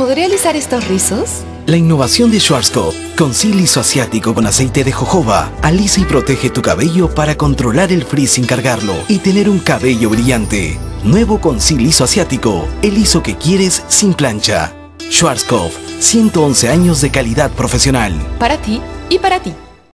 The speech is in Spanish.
¿Podría alisar estos rizos? La innovación de Schwarzkopf con silicio asiático con aceite de jojoba alisa y protege tu cabello para controlar el frizz sin cargarlo y tener un cabello brillante. Nuevo con silicio asiático, el liso que quieres sin plancha. Schwarzkopf, 111 años de calidad profesional. Para ti y para ti.